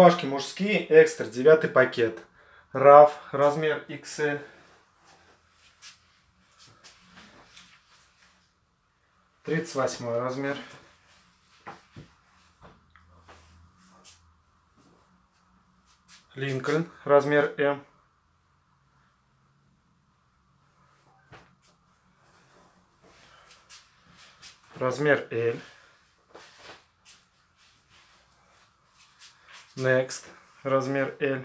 Рубашки мужские, экстра, девятый пакет. RAF, размер XL. Тридцать восьмой размер. Линкольн, размер М. Размер L. Next, размер L.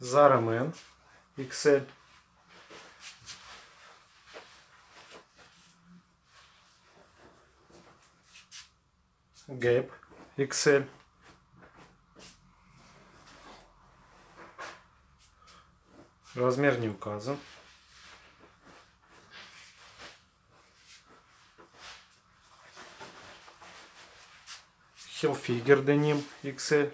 Zara Men, XL. Gap, XL. Размер не указан. Hillfigure Denim XL.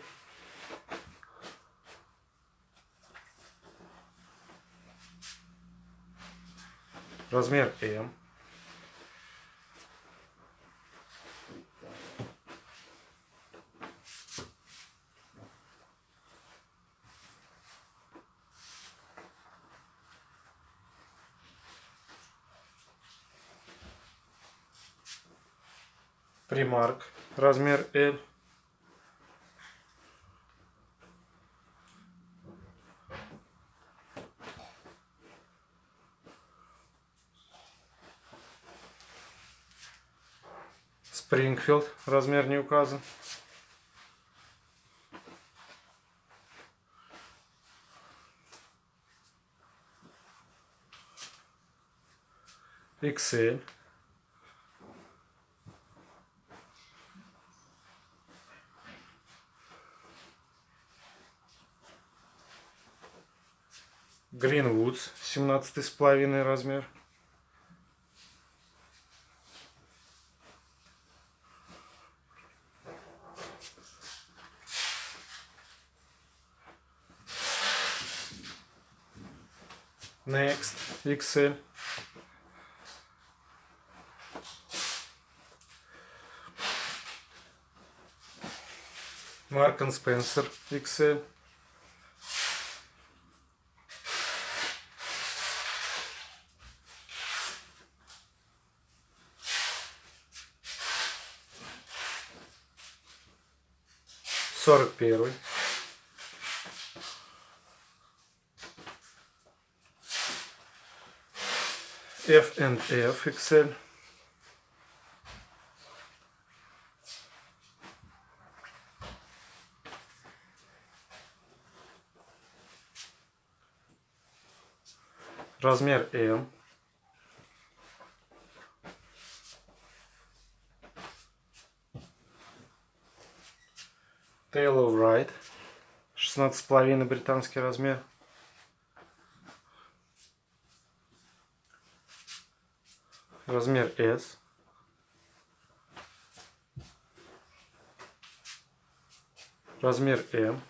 Размер М. Примарк, размер L. Спрингфилд, размер не указан. XL. Greenwoods, 17 с половиной размер. Next, XL. Mark Spencer XL. Сорок первый. F and F XL. Размер М. Tail of Right. 16,5 британский размер. Размер S. Размер М.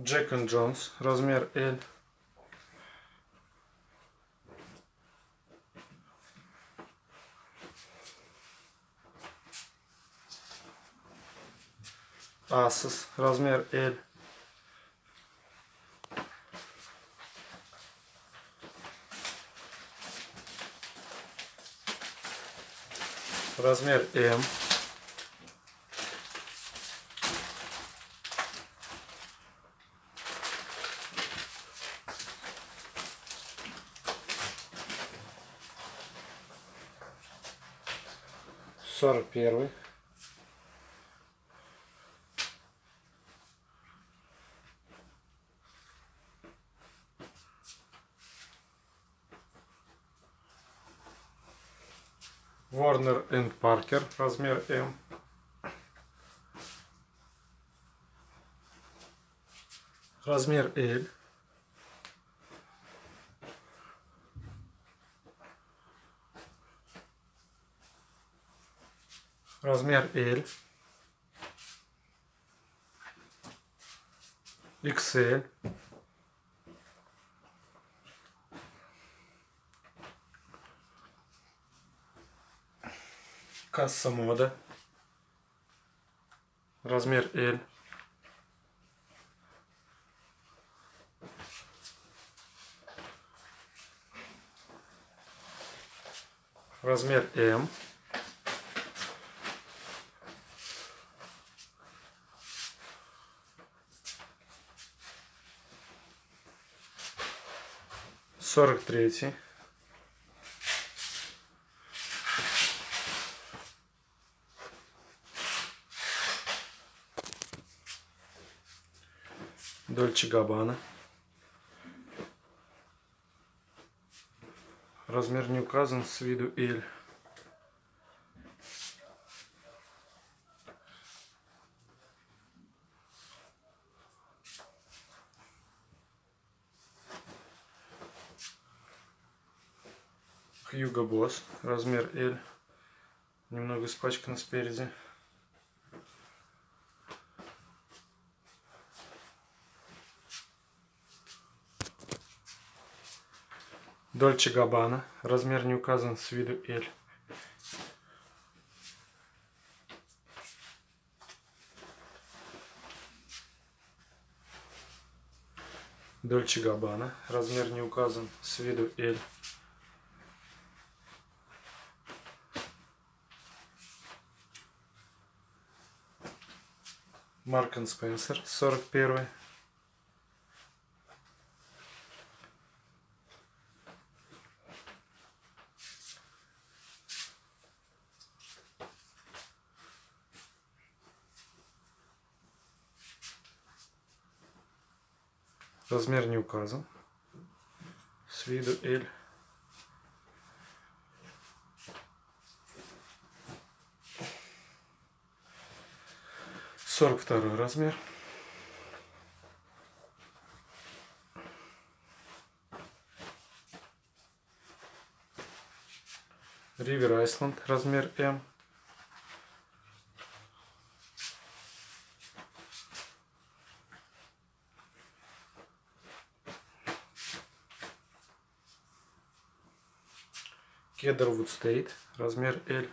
Джек and Джонс, размер L. Asus, размер L. Размер М. Сорок первый. Warner and Parker, размер М. Размер L. Размер L. XL. Касса мода. Размер L. Размер М. Сорок третий. Дольче Габбана. Размер не указан с виду L. Хьюго Босс, размер L. Немного испачкано спереди. Дольче Габбана. Размер не указан с виду L. Дольче Габбана. Размер не указан с виду L. Марк Спенсер, 41. Размер не указан. С виду L. Сорок второй размер. Ривер Айсланд, размер М. Кедр Wood State, размер L.